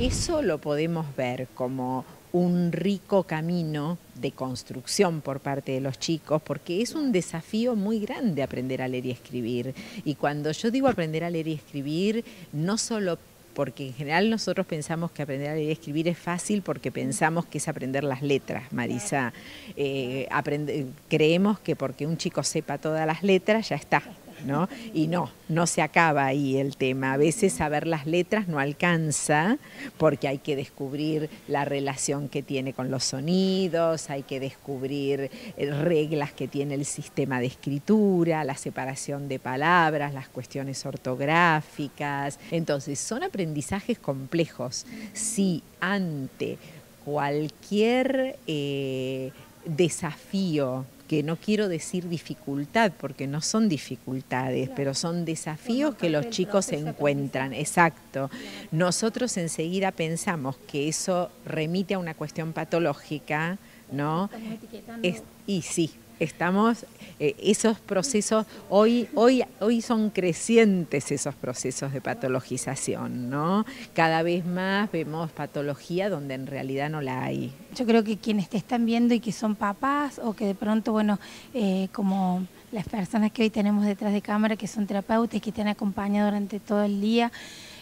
Eso lo podemos ver como un rico camino de construcción por parte de los chicos, porque es un desafío muy grande aprender a leer y escribir. Y cuando yo digo aprender a leer y escribir, no solo porque en general nosotros pensamos que aprender a leer y escribir es fácil porque pensamos que es aprender las letras, Marisa. Eh, creemos que porque un chico sepa todas las letras ya está. ¿No? Y no, no se acaba ahí el tema. A veces saber las letras no alcanza porque hay que descubrir la relación que tiene con los sonidos, hay que descubrir eh, reglas que tiene el sistema de escritura, la separación de palabras, las cuestiones ortográficas. Entonces, son aprendizajes complejos. Si ante cualquier eh, desafío que no quiero decir dificultad, porque no son dificultades, pero son desafíos que los chicos se encuentran. Exacto. Nosotros enseguida pensamos que eso remite a una cuestión patológica, ¿no? y sí, estamos, eh, esos procesos, hoy, hoy, hoy son crecientes esos procesos de patologización, ¿no? Cada vez más vemos patología donde en realidad no la hay. Yo creo que quienes te están viendo y que son papás o que de pronto, bueno, eh, como las personas que hoy tenemos detrás de cámara, que son terapeutas, que te han acompañado durante todo el día,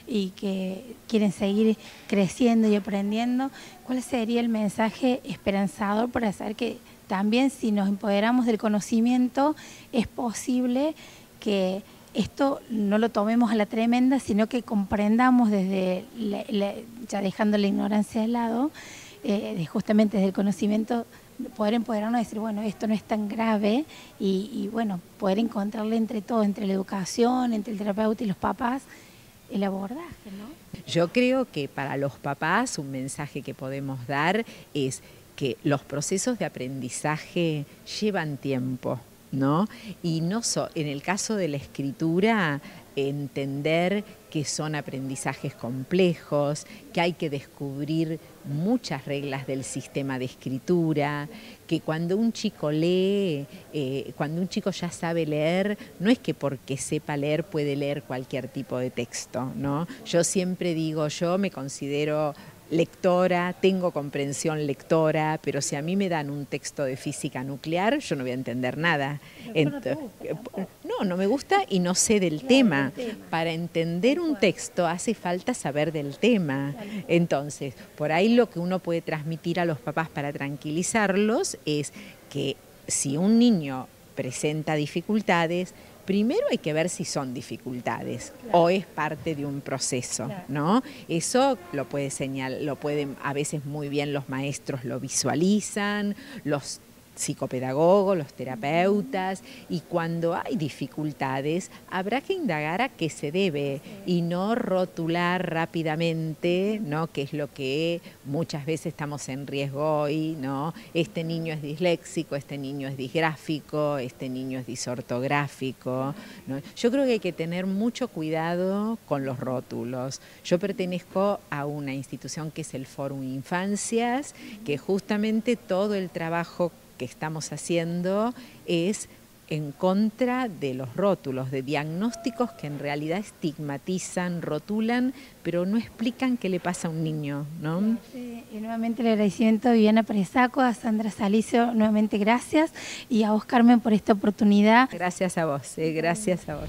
y que quieren seguir creciendo y aprendiendo, ¿cuál sería el mensaje esperanzador para saber que también si nos empoderamos del conocimiento, es posible que esto no lo tomemos a la tremenda, sino que comprendamos desde, ya dejando la ignorancia de lado, eh, justamente desde el conocimiento, poder empoderarnos y decir, bueno, esto no es tan grave y, bueno, poder encontrarle entre todos, entre la educación, entre el terapeuta y los papás, el abordaje, ¿no? Yo creo que para los papás un mensaje que podemos dar es que los procesos de aprendizaje llevan tiempo, ¿no? Y no en el caso de la escritura, entender que son aprendizajes complejos, que hay que descubrir muchas reglas del sistema de escritura, que cuando un chico lee, eh, cuando un chico ya sabe leer, no es que porque sepa leer puede leer cualquier tipo de texto, ¿no? Yo siempre digo, yo me considero lectora, tengo comprensión lectora, pero si a mí me dan un texto de física nuclear, yo no voy a entender nada. no, no me gusta y no sé del, tema. Para entender un texto hace falta saber del tema. Entonces, por ahí lo que uno puede transmitir a los papás para tranquilizarlos es que si un niño presenta dificultades, primero hay que ver si son dificultades o es parte de un proceso, ¿no? Eso lo puede señalar, lo pueden, a veces muy bien los maestros lo visualizan, los psicopedagogos, los terapeutas, y cuando hay dificultades habrá que indagar a qué se debe y no rotular rápidamente, ¿no? que es lo que muchas veces estamos en riesgo hoy, ¿no? Este niño es disléxico, este niño es disgráfico, este niño es disortográfico. Yo creo que hay que tener mucho cuidado con los rótulos. Yo pertenezco a una institución que es el Fórum Infancias, que justamente todo el trabajo que estamos haciendo es en contra de los rótulos, de diagnósticos que en realidad estigmatizan, rotulan, pero no explican qué le pasa a un niño. ¿no? y nuevamente el agradecimiento a Viviana Presaco, a Sandra Salicio, nuevamente gracias, y a Oscarmen por esta oportunidad. Gracias a vos, eh, gracias a vos.